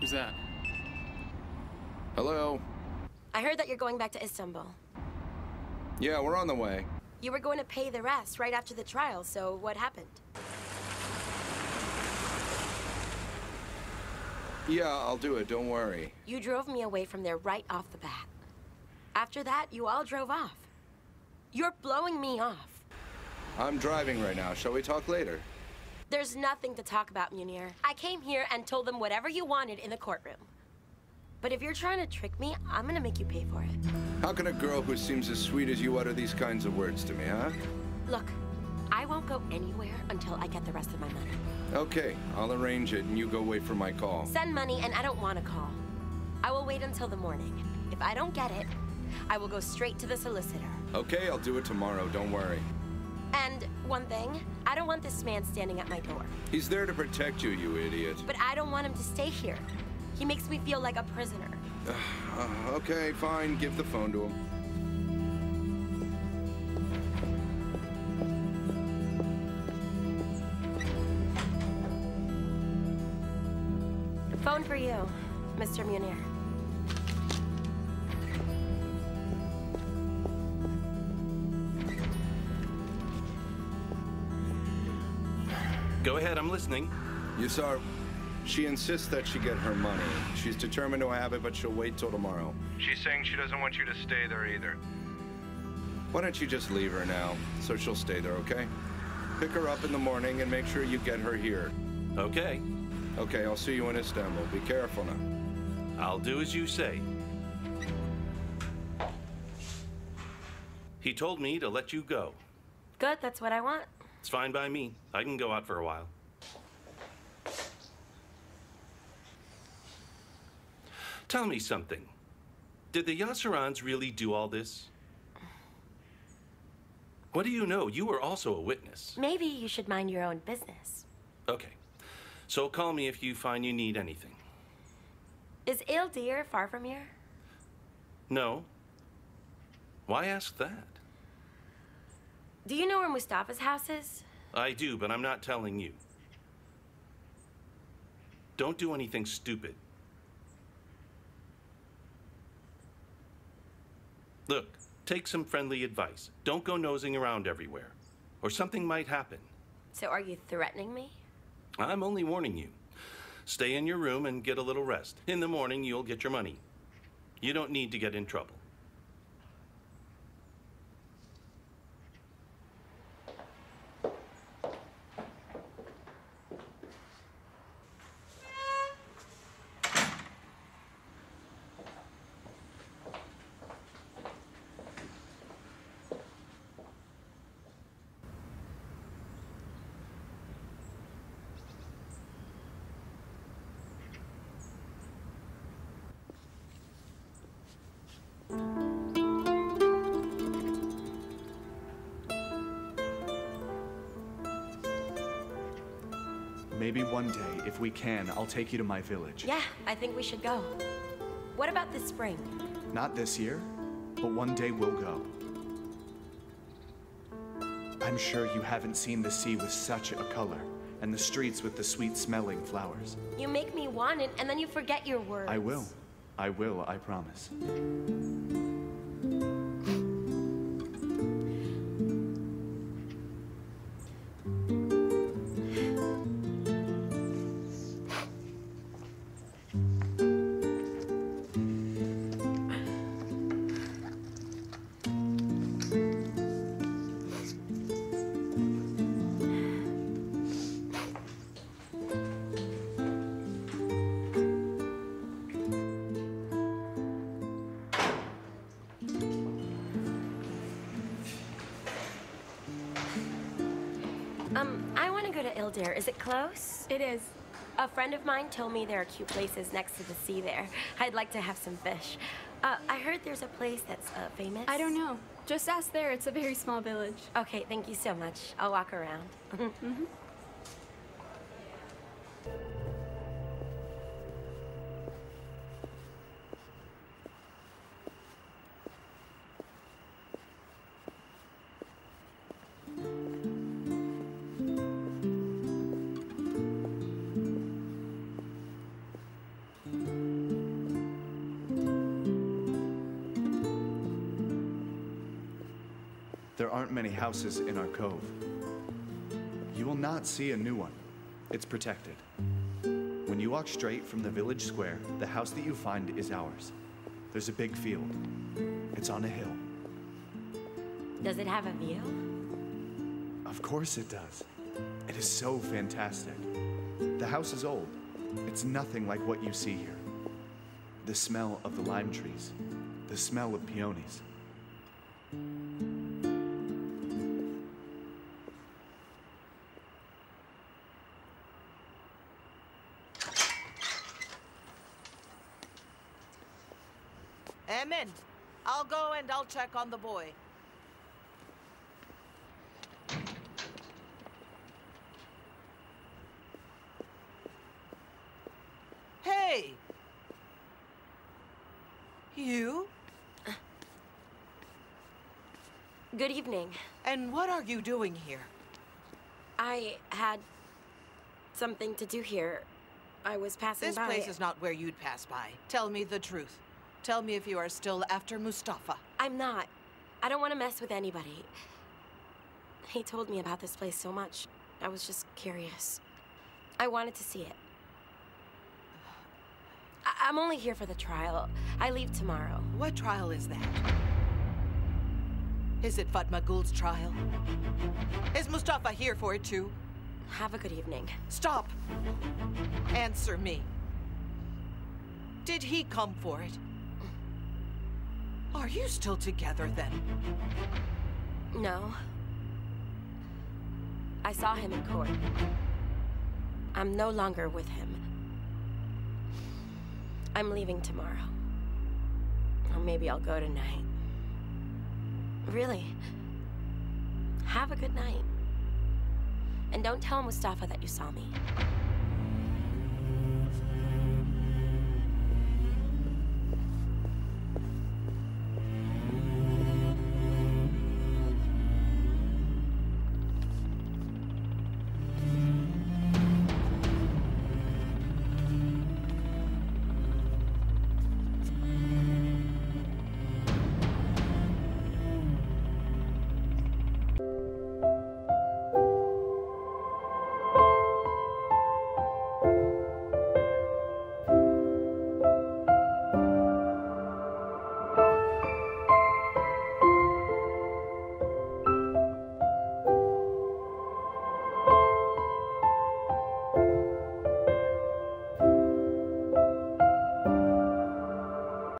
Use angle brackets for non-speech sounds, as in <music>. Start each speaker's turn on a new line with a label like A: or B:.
A: Who's that?
B: Hello?
C: I heard that you're going back to Istanbul.
B: Yeah, we're on the way.
C: You were going to pay the rest right after the trial, so what happened?
B: Yeah, I'll do it, don't worry.
C: You drove me away from there right off the bat. After that, you all drove off. You're blowing me off.
B: I'm driving right now. Shall we talk later?
C: There's nothing to talk about, Munir. I came here and told them whatever you wanted in the courtroom. But if you're trying to trick me, I'm gonna make you pay for it.
B: How can a girl who seems as sweet as you utter these kinds of words to me, huh?
C: Look, I won't go anywhere until I get the rest of my money.
B: Okay, I'll arrange it and you go wait for my call.
C: Send money and I don't want a call. I will wait until the morning. If I don't get it, I will go straight to the solicitor.
B: Okay, I'll do it tomorrow, don't worry.
C: And one thing, I don't want this man standing at my door.
B: He's there to protect you, you idiot.
C: But I don't want him to stay here. He makes me feel like a prisoner. <sighs>
B: Uh, okay, fine, give the phone to him.
C: Phone for you, Mr. Munir.
D: Go ahead, I'm listening.
B: Yusar, she insists that she get her money. She's determined to have it, but she'll wait till tomorrow. She's saying she doesn't want you to stay there either. Why don't you just leave her now, so she'll stay there, okay? Pick her up in the morning and make sure you get her here.
D: Okay,
B: Okay, I'll see you in Istanbul. Be careful now.
D: I'll do as you say. He told me to let you go.
C: Good, that's what I want.
D: It's fine by me. I can go out for a while. Tell me something. Did the Yaşarans really do all this? What do you know? You were also a witness.
C: Maybe you should mind your own business.
D: Okay. So call me if you find you need anything.
C: Is Ildir far from here?
D: No? Why ask that?
C: Do you know where Mustafa's house is?
D: I do, but I'm not telling you. Don't do anything stupid. Look, take some friendly advice. Don't go nosing around everywhere, or something might happen.
C: So are you threatening me?
D: I'm only warning you. Stay in your room and get a little rest. In the morning, you'll get your money. You don't need to get in trouble.
E: Maybe one day, if we can, I'll take you to my village.
C: Yeah, I think we should go. What about this spring?
E: Not this year, but one day we'll go. I'm sure you haven't seen the sea with such a color, and the streets with the sweet smelling flowers.
C: You make me want it, and then you forget your words.
E: I will. I will, I promise.
C: Want to go to Ildir. Is it close?
F: It is.
C: A friend of mine told me there are cute places next to the sea there. I'd like to have some fish. Uh, I heard there's a place that's uh, famous.
F: I don't know. Just ask there. It's a very small village.
C: Okay, thank you so much. I'll walk around. <laughs>
E: there aren't many houses in our cove. You will not see a new one. It's protected. When you walk straight from the village square, the house that you find is ours. There's a big field. It's on a hill.
C: Does it have a view?
E: Of course it does. It is so fantastic. The house is old. It's nothing like what you see here. The smell of the lime trees, the smell of peonies.
A: Amen. I'll go and I'll check on the boy. Hey! You?
C: Good evening.
A: And what are you doing here?
C: I had something to do here. I was passing
A: This
C: by.
A: place is not where you'd pass by. Tell me the truth. Tell me if you are still after Mustafa.
C: I'm not. I don't want to mess with anybody. He told me about this place so much. I was just curious. I wanted to see it. I- I'm only here for the trial. I leave tomorrow.
A: What trial is that? Is it Fatmagul's trial? Is Mustafa here for it too?
C: Have a good evening.
A: Stop! Answer me. Did he come for it? Are you still together then?
C: No. I saw him in court. I'm no longer with him. I'm leaving tomorrow. Or maybe I'll go tonight. Really. Have a good night. And don't tell Mustafa that you saw me.